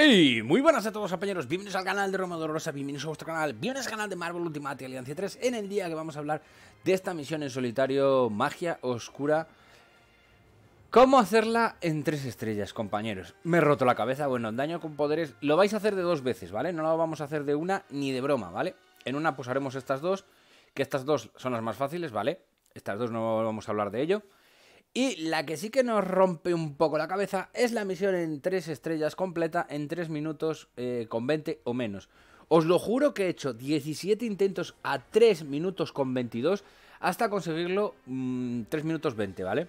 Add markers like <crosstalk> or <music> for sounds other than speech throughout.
Hey, muy buenas a todos compañeros, bienvenidos al canal de Romador Rosa, bienvenidos a vuestro canal, bienvenidos al canal de Marvel Ultimate Alliance 3 En el día que vamos a hablar de esta misión en solitario, Magia Oscura ¿Cómo hacerla en tres estrellas, compañeros? Me he roto la cabeza, bueno, daño con poderes Lo vais a hacer de dos veces, ¿vale? No lo vamos a hacer de una ni de broma, ¿vale? En una pues haremos estas dos, que estas dos son las más fáciles, ¿vale? Estas dos no vamos a hablar de ello y la que sí que nos rompe un poco la cabeza es la misión en 3 estrellas completa en 3 minutos eh, con 20 o menos. Os lo juro que he hecho 17 intentos a 3 minutos con 22 hasta conseguirlo 3 mm, minutos 20, ¿vale?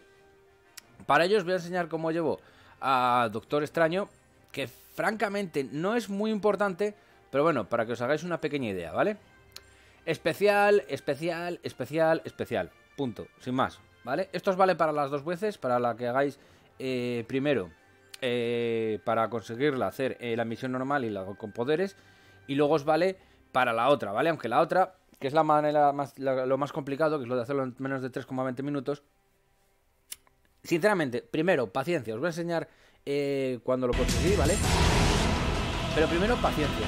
Para ello os voy a enseñar cómo llevo a Doctor Extraño, que francamente no es muy importante, pero bueno, para que os hagáis una pequeña idea, ¿vale? Especial, especial, especial, especial. Punto, sin más. ¿Vale? Esto os vale para las dos veces, para la que hagáis eh, primero eh, para conseguirla hacer eh, la misión normal y la con poderes, y luego os vale para la otra, ¿vale? Aunque la otra, que es la manera más, lo más complicado, que es lo de hacerlo en menos de 3,20 minutos, sinceramente, primero, paciencia, os voy a enseñar cuando lo conseguí, ¿vale? Pero primero, paciencia.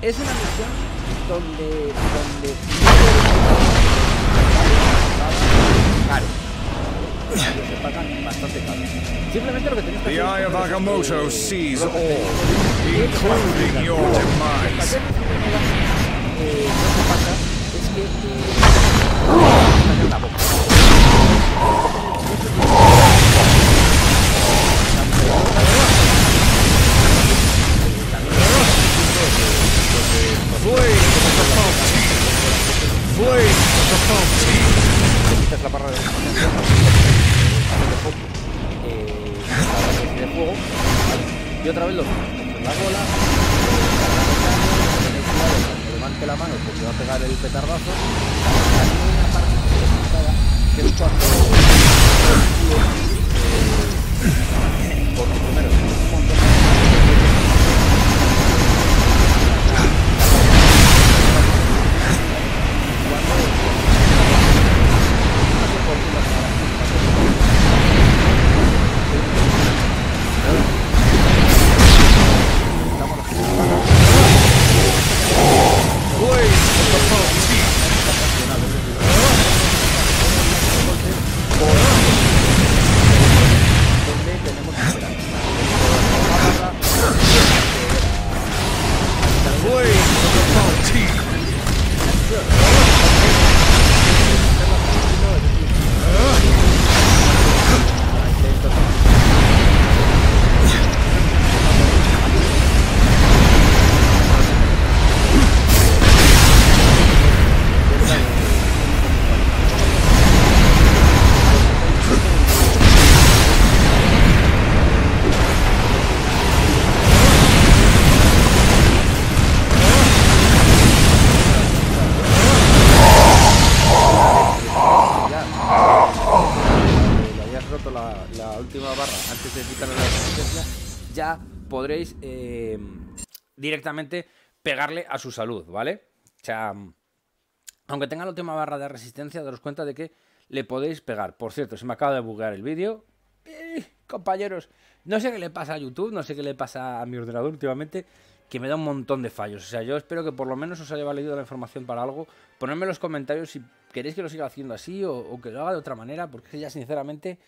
Es una misión donde The Eye of Agamotto sees all, including your demise. Otra vez lo mismo la cuando levante la mano porque va a pegar el petardazo. Que antes de quitarle la resistencia, ya podréis eh, directamente pegarle a su salud, ¿vale? O sea, aunque tenga la última barra de resistencia, daros cuenta de que le podéis pegar. Por cierto, se me acaba de buguear el vídeo. Eh, compañeros, no sé qué le pasa a YouTube, no sé qué le pasa a mi ordenador últimamente, que me da un montón de fallos. O sea, yo espero que por lo menos os haya valido la información para algo. Ponedme en los comentarios si queréis que lo siga haciendo así o, o que lo haga de otra manera, porque ya sinceramente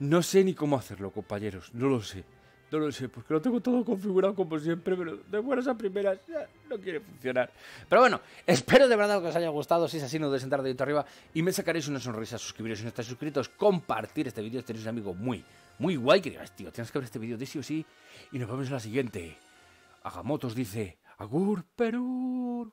no sé ni cómo hacerlo, compañeros. No lo sé. No lo sé, porque lo tengo todo configurado como siempre, pero de buenas a primeras ya no quiere funcionar. Pero bueno, <laughs> espero de verdad que os haya gustado. Si es así, no dudéis en dar dedito arriba y me sacaréis una sonrisa. Suscribiros si no estáis suscritos, compartir este vídeo. Tenéis un amigo muy, muy guay que digáis, tío, tienes que ver este vídeo de sí o sí. Y nos vemos en la siguiente. Agamotos dice, Agur Perur.